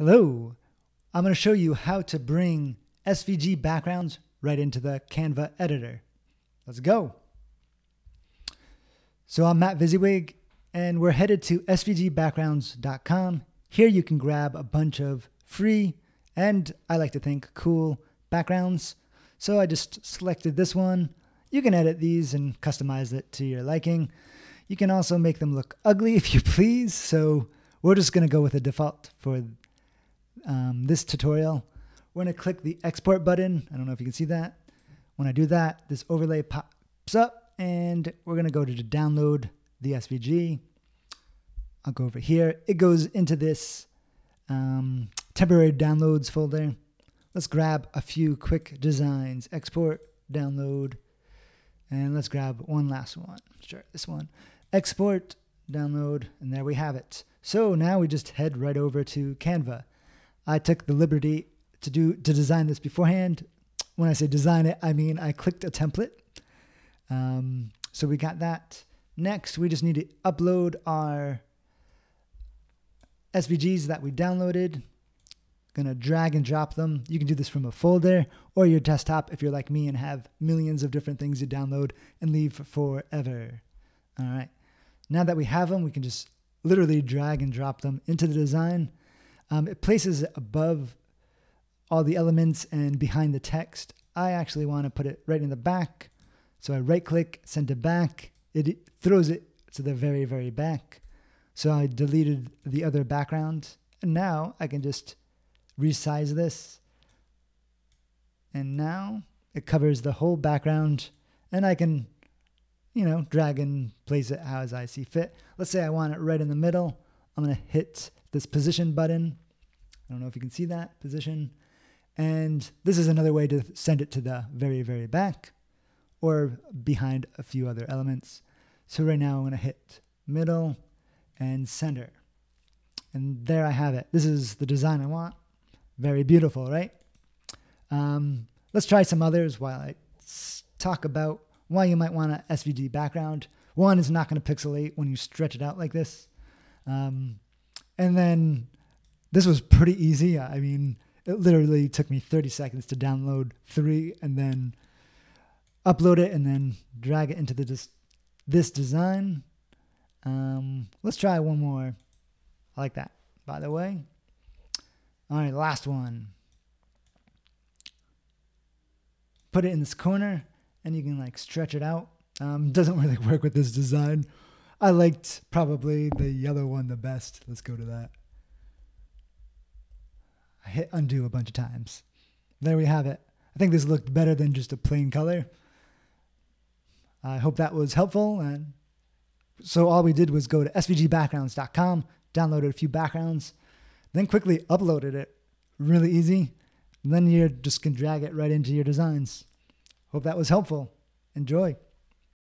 Hello. I'm going to show you how to bring SVG backgrounds right into the Canva editor. Let's go. So I'm Matt Visiwig, and we're headed to svgbackgrounds.com. Here you can grab a bunch of free and I like to think cool backgrounds. So I just selected this one. You can edit these and customize it to your liking. You can also make them look ugly if you please. So we're just going to go with the default for um, this tutorial. We're to click the export button. I don't know if you can see that. When I do that, this overlay pops up and we're going to go to download the SVG. I'll go over here. It goes into this um, temporary downloads folder. Let's grab a few quick designs. Export, download, and let's grab one last one. Sure, this one. Export, download, and there we have it. So now we just head right over to Canva. I took the liberty to do to design this beforehand. When I say design it, I mean I clicked a template. Um, so we got that. Next, we just need to upload our SVGs that we downloaded. Gonna drag and drop them. You can do this from a folder or your desktop if you're like me and have millions of different things you download and leave forever. All right. Now that we have them, we can just literally drag and drop them into the design. Um, it places it above all the elements and behind the text. I actually want to put it right in the back. So I right click, send it back. It throws it to the very, very back. So I deleted the other background. And now I can just resize this. And now it covers the whole background. And I can, you know, drag and place it how as I see fit. Let's say I want it right in the middle. I'm going to hit this position button. I don't know if you can see that position. And this is another way to send it to the very, very back or behind a few other elements. So right now I'm going to hit middle and center. And there I have it. This is the design I want. Very beautiful, right? Um, let's try some others while I talk about why you might want an SVG background. One is not going to pixelate when you stretch it out like this. Um, and then this was pretty easy. I mean, it literally took me 30 seconds to download three and then upload it and then drag it into the this, this design. Um, let's try one more. I like that, by the way. All right, last one. Put it in this corner and you can like stretch it out. Um, doesn't really work with this design. I liked probably the yellow one the best. Let's go to that. I hit undo a bunch of times. There we have it. I think this looked better than just a plain color. I hope that was helpful. And so all we did was go to svgbackgrounds.com, downloaded a few backgrounds, then quickly uploaded it. Really easy. And then you just can drag it right into your designs. Hope that was helpful. Enjoy.